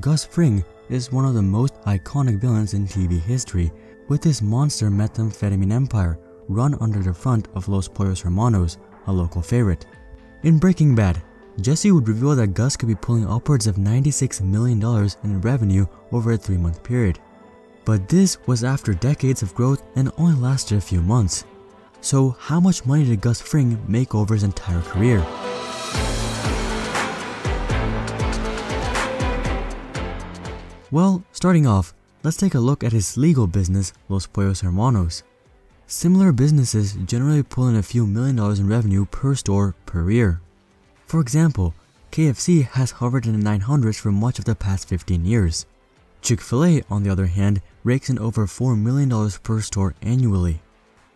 Gus Fring is one of the most iconic villains in TV history with his monster methamphetamine empire run under the front of Los Pollos Hermanos, a local favorite. In Breaking Bad, Jesse would reveal that Gus could be pulling upwards of $96 million in revenue over a three month period. But this was after decades of growth and only lasted a few months. So, how much money did Gus Fring make over his entire career? Well, starting off, let's take a look at his legal business, Los Pollos Hermanos. Similar businesses generally pull in a few million dollars in revenue per store per year. For example, KFC has hovered in the 900s for much of the past 15 years. Chick-fil-A, on the other hand, rakes in over $4 million per store annually.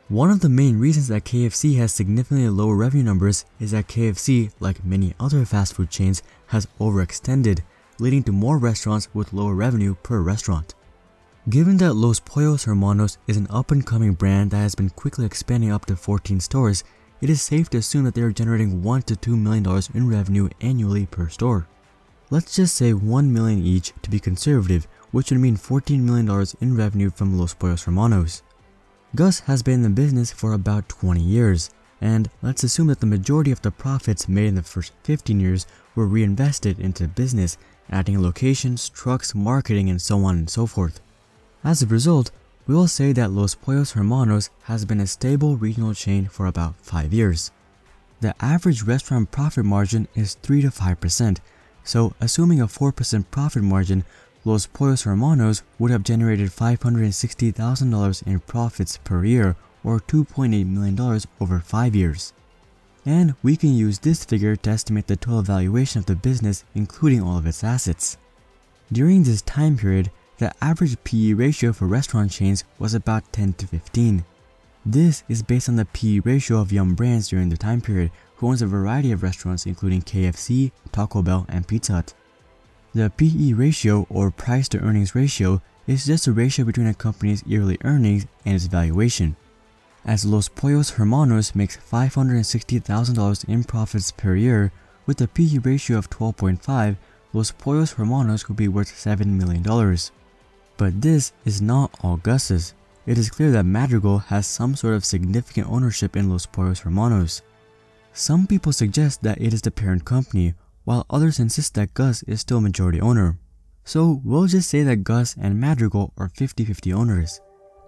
One of the main reasons that KFC has significantly lower revenue numbers is that KFC, like many other fast food chains, has overextended, leading to more restaurants with lower revenue per restaurant. Given that Los Pollos Hermanos is an up-and-coming brand that has been quickly expanding up to 14 stores, it is safe to assume that they are generating 1 to 2 million dollars in revenue annually per store. Let's just say 1 million each to be conservative, which would mean 14 million dollars in revenue from Los Pollos Hermanos. Gus has been in the business for about 20 years, and let's assume that the majority of the profits made in the first 15 years were reinvested into business, adding locations, trucks, marketing, and so on and so forth. As a result, we will say that Los Pollos Hermanos has been a stable regional chain for about 5 years. The average restaurant profit margin is 3 to 5%, so assuming a 4% profit margin, Los Pollos Hermanos would have generated $560,000 in profits per year or $2.8 million over 5 years. And we can use this figure to estimate the total valuation of the business including all of its assets. During this time period, the average PE ratio for restaurant chains was about 10 to 15. This is based on the PE ratio of Yum Brands during the time period, who owns a variety of restaurants including KFC, Taco Bell, and Pizza Hut. The PE ratio or price to earnings ratio is just a ratio between a company's yearly earnings and its valuation. As Los Pollos Hermanos makes $560,000 in profits per year, with a PE ratio of 12.5, Los Pollos Hermanos could be worth $7 million. But this is not all Gus's. It is clear that Madrigal has some sort of significant ownership in Los Pollos Hermanos. Some people suggest that it is the parent company, while others insist that Gus is still majority owner. So we'll just say that Gus and Madrigal are 50-50 owners.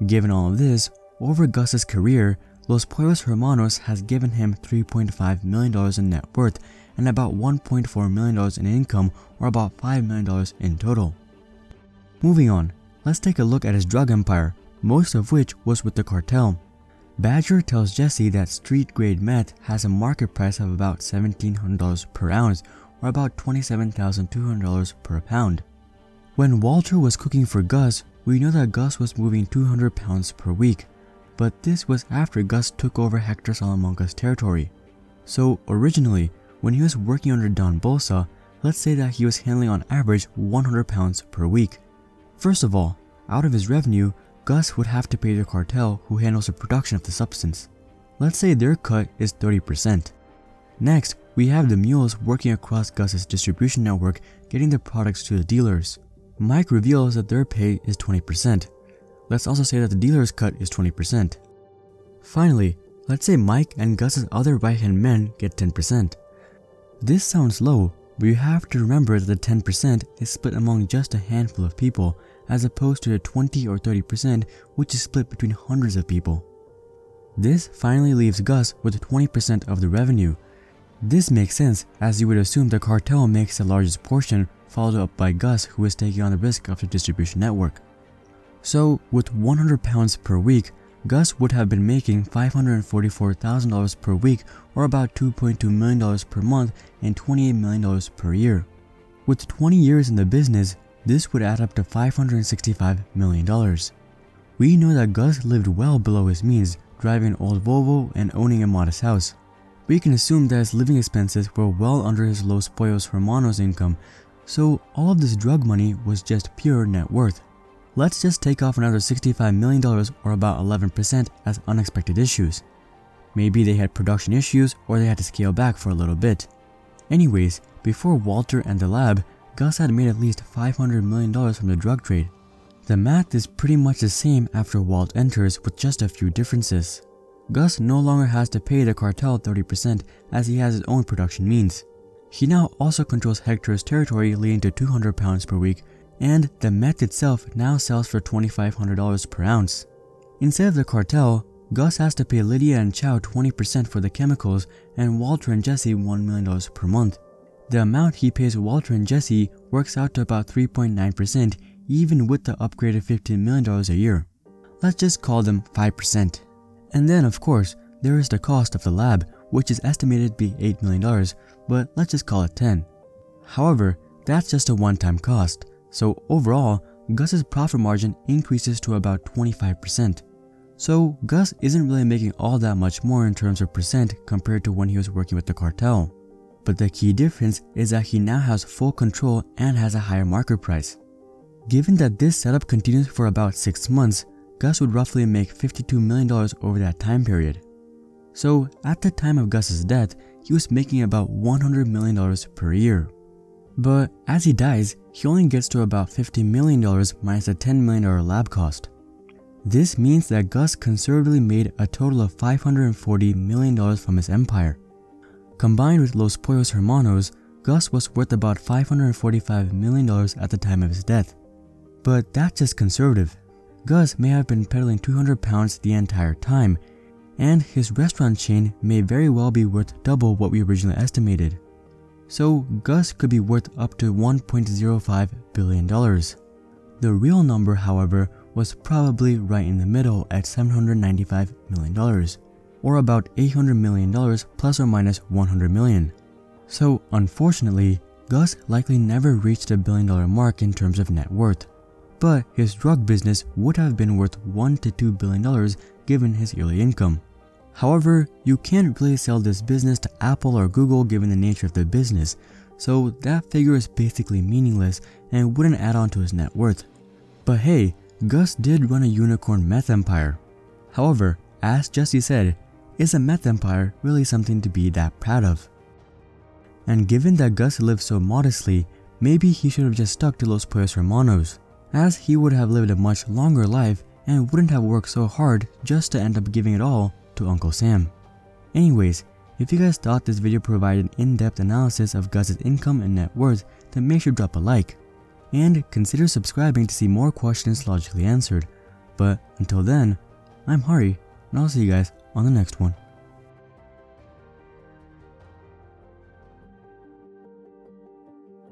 Given all of this, over Gus's career, Los Pollos Hermanos has given him $3.5 million in net worth and about $1.4 million in income or about $5 million in total. Moving on, let's take a look at his drug empire, most of which was with the cartel. Badger tells Jesse that street-grade meth has a market price of about $1,700 per ounce or about $27,200 per pound. When Walter was cooking for Gus, we know that Gus was moving 200 pounds per week, but this was after Gus took over Hector Salamanca's territory. So originally, when he was working under Don Bolsa, let's say that he was handling on average 100 pounds per week. First of all, out of his revenue, Gus would have to pay the cartel who handles the production of the substance. Let's say their cut is 30%. Next, we have the mules working across Gus's distribution network getting the products to the dealers. Mike reveals that their pay is 20%. Let's also say that the dealer's cut is 20%. Finally, let's say Mike and Gus's other right-hand men get 10%. This sounds low, but you have to remember that the 10% is split among just a handful of people as opposed to the 20 or 30% which is split between hundreds of people. This finally leaves Gus with 20% of the revenue. This makes sense as you would assume the cartel makes the largest portion followed up by Gus who is taking on the risk of the distribution network. So with 100 pounds per week, Gus would have been making $544,000 per week or about $2.2 million per month and $28 million per year. With 20 years in the business, this would add up to $565 million. We know that Gus lived well below his means, driving an old Volvo and owning a modest house. We can assume that his living expenses were well under his Los Pollos Hermanos income, so all of this drug money was just pure net worth. Let's just take off another $65 million or about 11% as unexpected issues. Maybe they had production issues or they had to scale back for a little bit. Anyways, before Walter and the lab, Gus had made at least $500 million from the drug trade. The math is pretty much the same after Walt enters with just a few differences. Gus no longer has to pay the cartel 30% as he has his own production means. He now also controls Hector's territory leading to 200 pounds per week and the meth itself now sells for $2,500 per ounce. Instead of the cartel, Gus has to pay Lydia and Chow 20% for the chemicals and Walter and Jesse $1 million per month. The amount he pays Walter and Jesse works out to about 3.9% even with the upgraded $15 million a year. Let's just call them 5%. And then of course, there is the cost of the lab, which is estimated to be $8 million, but let's just call it 10. However, that's just a one-time cost, so overall, Gus's profit margin increases to about 25%. So Gus isn't really making all that much more in terms of percent compared to when he was working with the cartel. But the key difference is that he now has full control and has a higher market price. Given that this setup continues for about 6 months, Gus would roughly make $52 million over that time period. So at the time of Gus's death, he was making about $100 million per year. But as he dies, he only gets to about $50 million minus a $10 million lab cost. This means that Gus conservatively made a total of $540 million from his empire. Combined with Los Pollos Hermanos, Gus was worth about $545 million at the time of his death. But that's just conservative. Gus may have been peddling 200 pounds the entire time, and his restaurant chain may very well be worth double what we originally estimated. So Gus could be worth up to $1.05 billion. The real number, however, was probably right in the middle at $795 million, or about $800 million plus or minus $100 million. So unfortunately, Gus likely never reached the billion dollar mark in terms of net worth. But his drug business would have been worth 1 to 2 billion dollars given his yearly income. However, you can't really sell this business to Apple or Google given the nature of the business, so that figure is basically meaningless and wouldn't add on to his net worth. But hey, Gus did run a unicorn meth empire. However, as Jesse said, is a meth empire really something to be that proud of? And given that Gus lived so modestly, maybe he should have just stuck to Los Pollos Hermanos, as he would have lived a much longer life and wouldn't have worked so hard just to end up giving it all to Uncle Sam. Anyways, if you guys thought this video provided an in-depth analysis of Gus's income and net worth, then make sure to drop a like. And consider subscribing to see more questions logically answered. But until then, I'm Hari, and I'll see you guys on the next one.